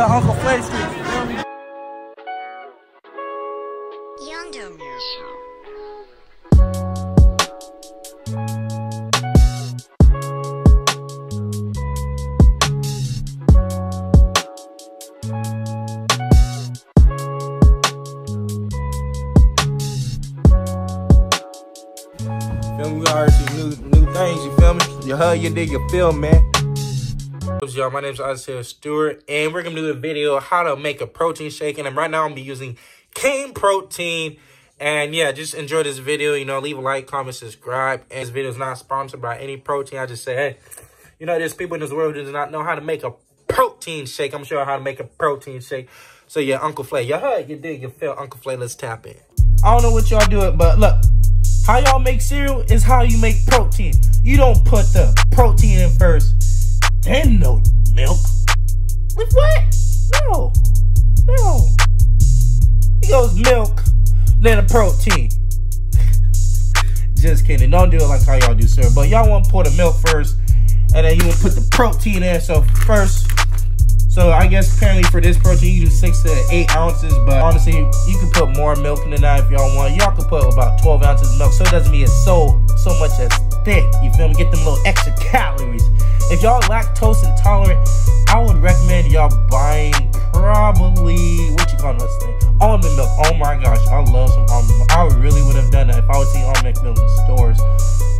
the Uncle Flay streets, you feel. Feel me? We already see new new things, you feel me? You hug, you dig, you feel, man. Y'all? My name is Isaiah Stuart, and we're gonna do a video how to make a protein shake. And right now I'm gonna be using cane protein. And yeah, just enjoy this video. You know, leave a like, comment, subscribe. And this video is not sponsored by any protein. I just say, hey, you know, there's people in this world who do not know how to make a protein shake. I'm sure how to make a protein shake. So yeah, Uncle Flay, you hug, you did, you feel. Uncle Flay, let's tap in. I don't know what y'all do it, but look, how y'all make cereal is how you make protein. You don't put the protein in first, then no milk. With what? No. No. It goes milk, then a protein. Just kidding. Don't do it like how y'all do cereal. But y'all want to pour the milk first, and then you want to put the protein in. So first, so I guess apparently for this protein, you do six to eight ounces. But honestly, you can put more milk in the that if y'all want. Y'all can put about 12 ounces of milk, so it doesn't mean it's so so much as thick. You feel me? Get them little extra calories. If y'all lactose intolerant, I would recommend y'all buying probably what you call this thing? Almond milk. Oh my gosh, I love some almond milk. I really would have done that if I was seeing almond milk in stores.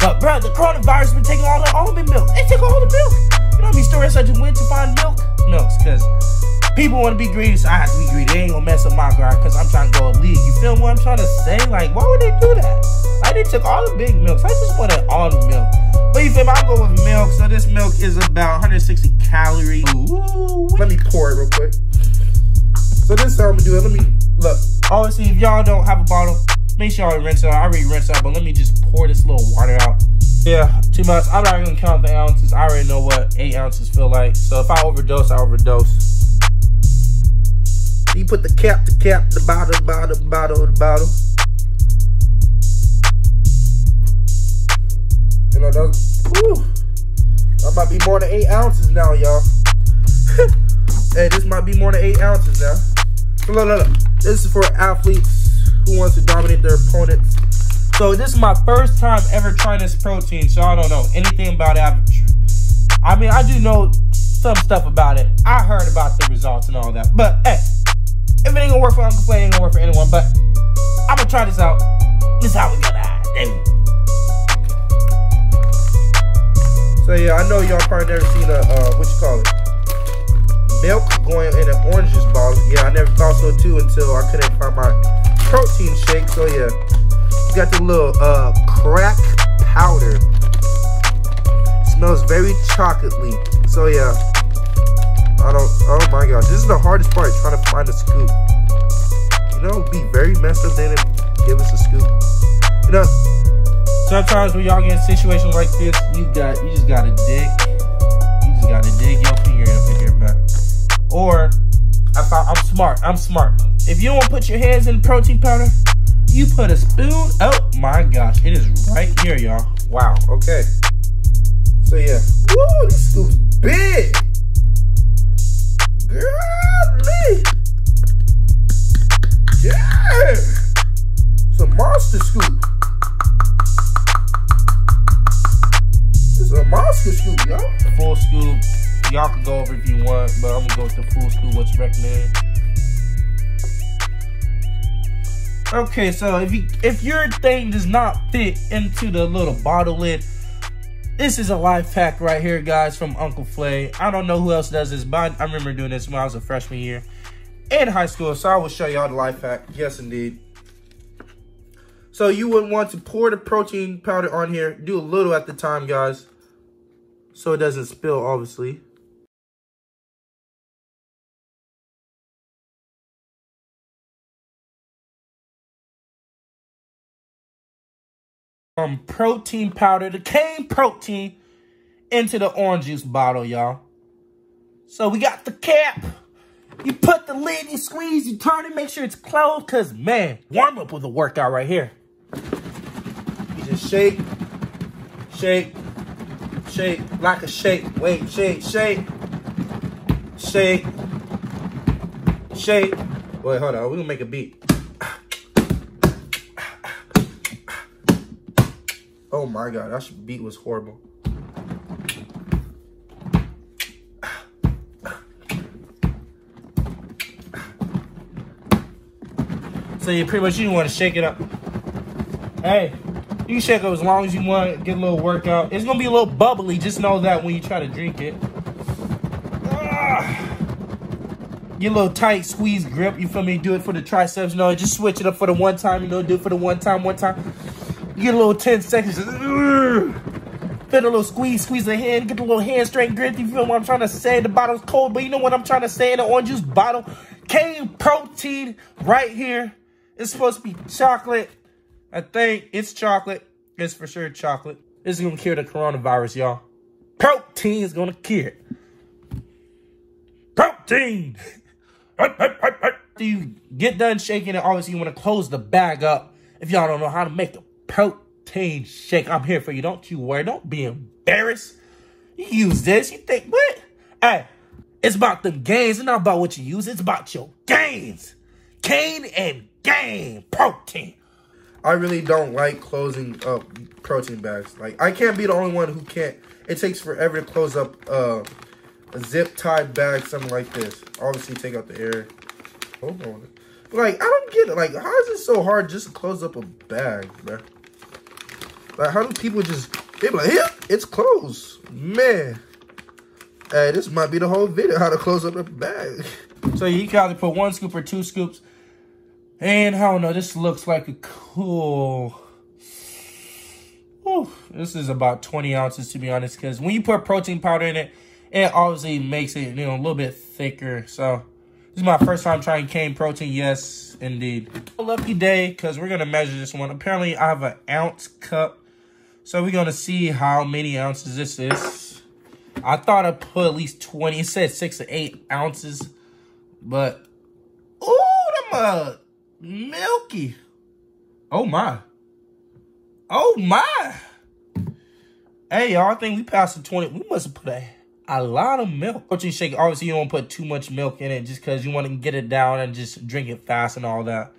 But bro, the coronavirus been taking all the almond milk. They took all the milk. You know how many stores I just went to find milk? Milks, cause people want to be greedy, so I have to be greedy. They ain't gonna mess up my grind, cause I'm trying to go elite. You feel what I'm trying to say? Like, why would they do that? Like, they took all the big milks. I just wanted almond milk. But you feel me? I go with milk. So this milk is about 160 calories. Ooh. Let me pour it real quick. So this is how I'm gonna do it. Let me look. Oh, Obviously, if y'all don't have a bottle, make sure y'all rinse it out. I already rinsed out, but let me just pour this little water out. Yeah, too much. I'm not gonna count the ounces. I already know what eight ounces feel like. So if I overdose, I overdose. You put the cap, the cap, the bottle, the bottle, the bottle, the bottle. You know, those, whew, that might be more than eight ounces now, y'all. hey, this might be more than eight ounces now. So look, look. This is for athletes who wants to dominate their opponents. So this is my first time ever trying this protein, so I don't know anything about it. I mean, I do know some stuff about it. I heard about the results and all that. But hey, if it ain't gonna work for Uncle Flay, it ain't gonna work for anyone. But I'm gonna try this out. This is how we gonna do. So yeah, I know y'all probably never seen a uh, what you call it, milk going in an orange juice bottle. Yeah, I never thought so too until I couldn't find my protein shake. So yeah, you got the little uh, crack powder. Smells very chocolatey. So yeah, I don't. Oh my gosh, this is the hardest part trying to find a scoop. You know, be very messed up then and give us a scoop. You know, sometimes when y'all get in a situation like this, you got you just gotta dig. You just gotta dig your finger up in here, but or I found I'm smart. I'm smart. If you don't put your hands in protein powder, you put a spoon. Oh my gosh, it is right here, y'all. Wow. Okay. So yeah. Woo, this scoop's big. Girl, Yeah. It's a monster scoop. It's a monster scoop, y'all. Full scoop. Y'all can go over if you want, but I'm gonna go with the full scoop, what's recommended. Okay, so if you if your thing does not fit into the little bottle lid, this is a life hack right here, guys, from Uncle Flay. I don't know who else does this, but I remember doing this when I was a freshman year in high school. So I will show y'all the life hack. Yes, indeed. So you would want to pour the protein powder on here. Do a little at the time, guys. So it doesn't spill, obviously. Um, protein powder, the cane protein, into the orange juice bottle, y'all. So we got the cap. You put the lid, you squeeze, you turn it, make sure it's closed, because, man, warm up with a workout right here. You just shake, shake, shake, like a shake. Wait, shake, shake, shake, shake. Wait, hold on. We're gonna make a beat. Oh my god, that beat was horrible. So you pretty much you want to shake it up. Hey, you can shake it as long as you want, get a little workout. It's gonna be a little bubbly, just know that when you try to drink it. Get a little tight squeeze grip, you feel me? Do it for the triceps. No, just switch it up for the one time, you know, do it for the one time, one time. Get a little 10 seconds. Feel a little squeeze, squeeze the hand, get the little hand strength grip. You feel what I'm trying to say? The bottle's cold, but you know what I'm trying to say the orange juice bottle? Cane protein right here. It's supposed to be chocolate. I think it's chocolate. It's for sure chocolate. This is to cure the coronavirus, y'all. Protein is to cure it. Protein! After you get done shaking it, obviously you want to close the bag up. If y'all don't know how to make a protein shake, I'm here for you. Don't you worry. Don't be embarrassed. You use this. You think, what? Hey, it's about the gains. It's not about what you use. It's about your gains. Cane and gain protein. I really don't like closing up protein bags. Like, I can't be the only one who can't. It takes forever to close up uh, a zip tied bag, something like this. Obviously, take out the air. Hold on. Like, I don't get it. Like, how is it so hard just to close up a bag, bro? Like, how do people just, they be like, yeah, it's closed. Man. Hey, this might be the whole video, how to close up a bag. So you can either put one scoop or two scoops. And I don't know, this looks like a cool... Whew, this is about 20 ounces, to be honest, because when you put protein powder in it, it obviously makes it, you know, a little bit thicker. So this is my first time trying cane protein. Yes, indeed. A lucky day because we're going to measure this one. Apparently, I have an ounce cup. So we're going to see how many ounces this is. I thought I put at least 20. It said 6 to 8 ounces. But, oh, them uh, milky. Oh, my. Oh, my. Hey, y'all, I think we passed the 20. We must have put a a lot of milk. Protein shake, obviously you don't put too much milk in it just because you want to get it down and just drink it fast and all that.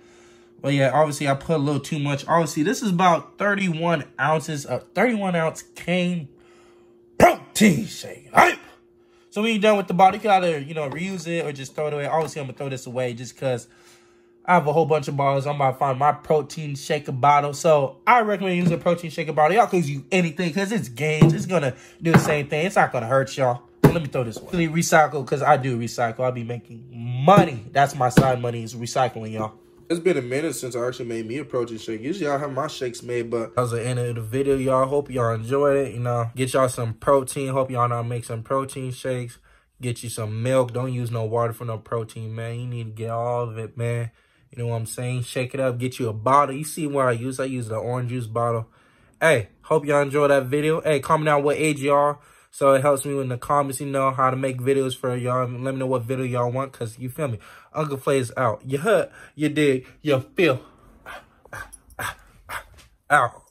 But yeah, obviously I put a little too much. Obviously, this is about 31 ounces of 31 ounce cane protein shake. So when you're done with the bottle, you can either, you know, reuse it or just throw it away. Obviously, I'm to throw this away just because I have a whole bunch of bottles. I'm about to find my protein shaker bottle. So I recommend using a protein shaker bottle. Y'all can use anything because it's games. It's to do the same thing. It's not to hurt y'all. Let me throw this. Really recycle because I do recycle. I'll be making money. That's my side money is recycling, y'all. It's been a minute since I actually made me a protein shake. Usually I have my shakes made, but that was the end of the video, y'all. Hope y'all enjoyed it. You know, get y'all some protein. Hope y'all know make some protein shakes. Get you some milk. Don't use no water for no protein, man. You need to get all of it, man. You know what I'm saying? Shake it up. Get you a bottle. You see what I use? I use the orange juice bottle. Hey, hope y'all enjoyed that video. Hey, comment down what age are. So it helps me in the comments, you know, how to make videos for y'all. Let me know what video y'all want, because you feel me. Uncle Flay's out. You hurt, you dig, you feel. Ah, ah, ah, out.